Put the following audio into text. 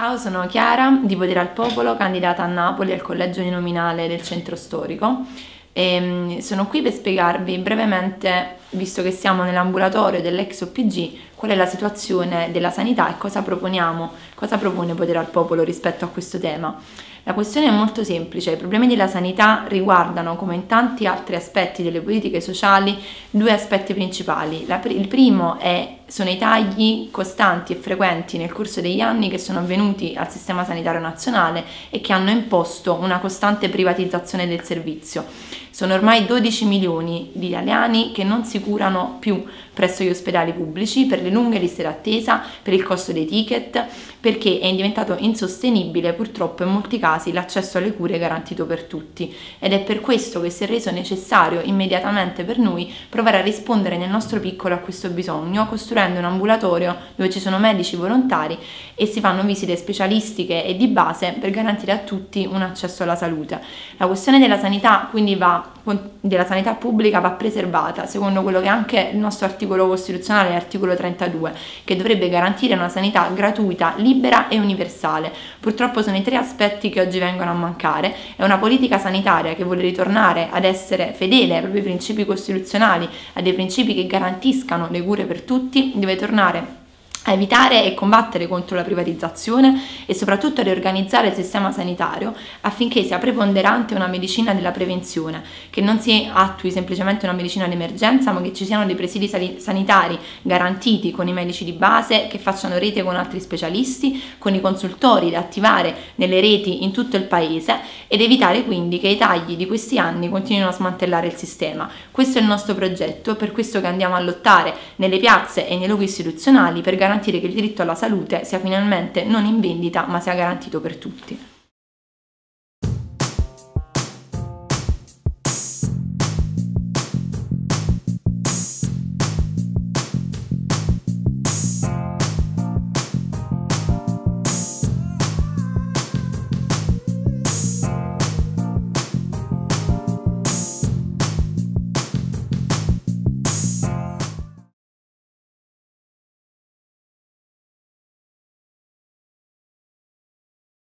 Ciao, sono Chiara di Potere al Popolo, candidata a Napoli al collegio uninominale del centro storico. E ehm, sono qui per spiegarvi brevemente, visto che siamo nell'ambulatorio dell'ex OPG, qual è la situazione della sanità e cosa proponiamo, cosa propone Potere al Popolo rispetto a questo tema. La questione è molto semplice, i problemi della sanità riguardano, come in tanti altri aspetti delle politiche sociali, due aspetti principali. La, il primo è, sono i tagli costanti e frequenti nel corso degli anni che sono avvenuti al sistema sanitario nazionale e che hanno imposto una costante privatizzazione del servizio. Sono ormai 12 milioni di italiani che non si curano più presso gli ospedali pubblici per le lunghe liste d'attesa, per il costo dei ticket, perché è diventato insostenibile purtroppo in molti casi l'accesso alle cure garantito per tutti ed è per questo che si è reso necessario immediatamente per noi provare a rispondere nel nostro piccolo a questo bisogno costruendo un ambulatorio dove ci sono medici volontari e si fanno visite specialistiche e di base per garantire a tutti un accesso alla salute. La questione della sanità quindi va della sanità pubblica va preservata, secondo quello che anche il nostro articolo costituzionale, l'articolo 32, che dovrebbe garantire una sanità gratuita, libera e universale. Purtroppo sono i tre aspetti che oggi vengono a mancare. È una politica sanitaria che vuole ritornare ad essere fedele ai propri principi costituzionali, a dei principi che garantiscano le cure per tutti, deve tornare a evitare e combattere contro la privatizzazione e soprattutto a riorganizzare il sistema sanitario affinché sia preponderante una medicina della prevenzione, che non si attui semplicemente una medicina d'emergenza, ma che ci siano dei presidi sanitari garantiti con i medici di base, che facciano rete con altri specialisti, con i consultori da attivare nelle reti in tutto il paese ed evitare quindi che i tagli di questi anni continuino a smantellare il sistema. Questo è il nostro progetto, per questo che andiamo a lottare nelle piazze e nei luoghi istituzionali per garantire garantire che il diritto alla salute sia finalmente non in vendita ma sia garantito per tutti.